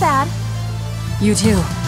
bad. You too.